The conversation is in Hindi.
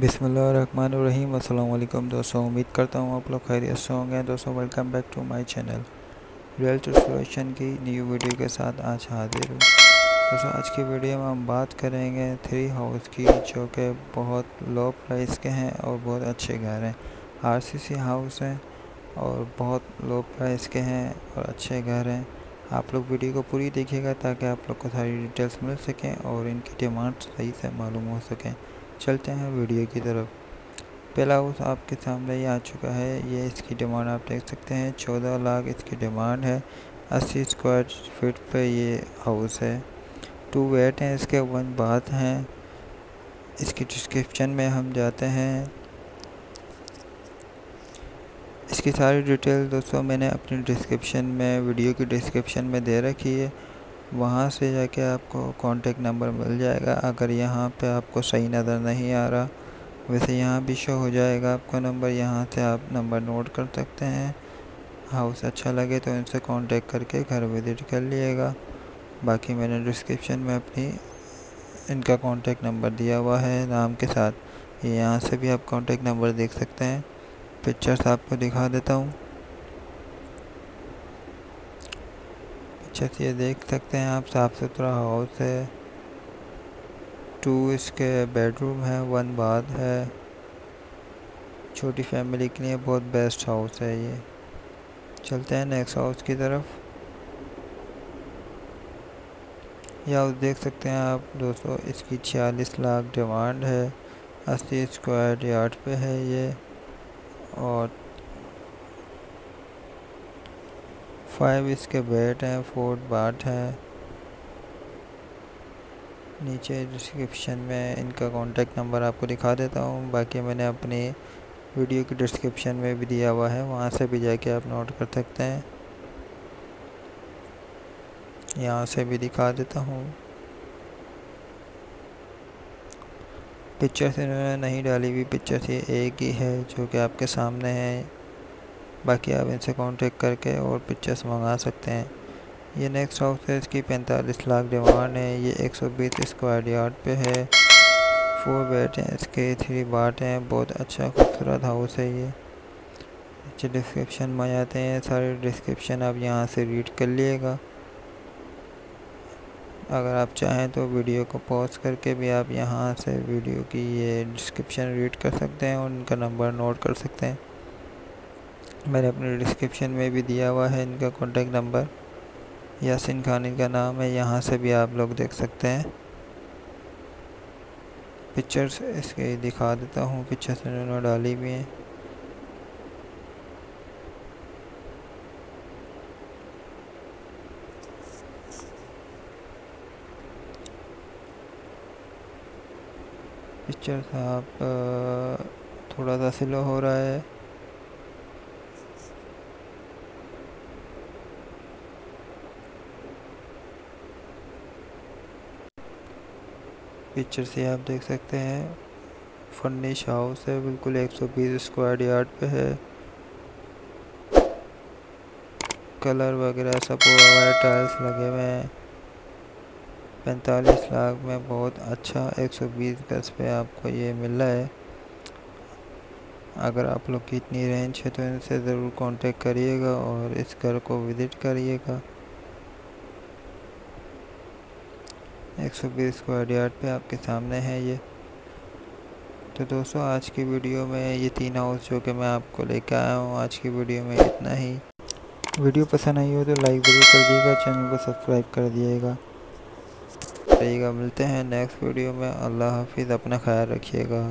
बिसमीम अल्लाम दोस्तों, उम्मीद करता हूँ आप लोग खैरियत से होंगे। दोस्तों welcome back to my channel real solution की न्यू वीडियो के साथ आज हाजिर हूँ। दोस्तों, आज की वीडियो में हम बात करेंगे थ्री हाउस की, जो कि बहुत लो प्राइस के हैं और बहुत अच्छे घर हैं। आरसीसी हाउस हैं और बहुत लो प्राइस के हैं और अच्छे घर हैं। आप लोग वीडियो को पूरी देखिएगा ताकि आप लोग को सारी डिटेल्स मिल सकें और इनकी डिमांड सही से मालूम हो सकें। चलते हैं वीडियो की तरफ़। पहला हाउस आपके सामने ही आ चुका है। ये इसकी डिमांड आप देख सकते हैं। चौदह लाख इसकी डिमांड है। अस्सी स्क्वायर फीट पे ये हाउस है। टू वेट हैं, इसके वन बात हैं। इसकी डिस्क्रिप्शन में हम जाते हैं। इसकी सारी डिटेल दोस्तों मैंने अपनी डिस्क्रिप्शन में वीडियो की डिस्क्रिप्शन में दे रखी है। वहाँ से जाके आपको कॉन्टेक्ट नंबर मिल जाएगा। अगर यहाँ पे आपको सही नज़र नहीं आ रहा, वैसे यहाँ भी शो हो जाएगा आपका नंबर यहाँ से आप नंबर नोट कर सकते हैं। हाउस अच्छा लगे तो इनसे कांटेक्ट करके घर विज़िट कर लिएगा। बाकी मैंने डिस्क्रिप्शन में अपनी इनका कांटेक्ट नंबर दिया हुआ है नाम के साथ। यहाँ से भी आप कांटेक्ट नंबर देख सकते हैं। पिक्चर्स आपको दिखा देता हूँ। अच्छे से ये देख सकते हैं आप, साफ़ सुथरा हाउस है। टू इसके बेडरूम है वन बाथ है। छोटी फैमिली के लिए बहुत बेस्ट हाउस है ये। चलते हैं नेक्स्ट हाउस की तरफ़। ये हाउस देख सकते हैं आप, दोस्तों, इसकी छियालीस लाख डिमांड है। अस्सी स्क्वायर यार्ड पे है ये। और फाइव इसके बेड हैं फोर बाट हैं। नीचे डिस्क्रिप्शन में इनका कॉन्टेक्ट नंबर आपको दिखा देता हूँ। बाकी मैंने अपनी वीडियो की डिस्क्रिप्शन में भी दिया हुआ है, वहाँ से भी जाके आप नोट कर सकते हैं। यहाँ से भी दिखा देता हूँ। पिक्चर्स इन्होंने नहीं डाली हुई पिक्चर्स ये एक ही है जो कि आपके सामने है। बाकी आप इनसे कांटेक्ट करके और पिक्चर्स मंगा सकते हैं। ये नेक्स्ट हाउस है, इसकी पैंतालीस लाख डिमांड है, ये 120 स्क्वायर यार्ड पे है। फोर बेड हैं, इसके थ्री बाट हैं, बहुत अच्छा खूबसूरत हाउस है ये। नीचे डिस्क्रिप्शन में आते हैं, सारे डिस्क्रिप्शन आप यहाँ से रीड कर लिएगा। अगर आप चाहें तो वीडियो को पॉज करके भी आप यहाँ से वीडियो की ये डिस्क्रिप्शन रीड कर सकते हैं और उनका नंबर नोट कर सकते हैं। मैंने अपने डिस्क्रिप्शन में भी दिया हुआ है इनका कॉन्टेक्ट नंबर यासिन खान इनका नाम है, यहाँ से भी आप लोग देख सकते हैं। पिक्चर्स इसके दिखा देता हूँ पिक्चर्स इन्होंने डाली भी हैं। पिक्चर्स आप थोड़ा सा स्लो हो रहा है। पिक्चर से आप देख सकते हैं। फर्निश हाउस है, बिल्कुल 120 स्क्वायर यार्ड पे है। कलर वगैरह सब हुआ हुआ है टाइल्स लगे हुए हैं। पैंतालीस लाख में बहुत अच्छा 120 गज पे आपको ये मिल रहा है। अगर आप लोग की इतनी रेंज है तो इनसे ज़रूर कांटेक्ट करिएगा और इस घर को विज़िट करिएगा। 120 स्क्वायर यार्ड पे आपके सामने है ये। तो दोस्तों, आज की वीडियो में ये तीन हाउस जो कि मैं आपको लेकर आया हूँ, आज की वीडियो में इतना ही। वीडियो पसंद आई हो तो लाइक ज़रूर कर दिएगा चैनल को सब्सक्राइब कर दिएगा रहिएगा मिलते हैं नेक्स्ट वीडियो में। अल्लाह हाफिज़, अपना ख्याल रखिएगा।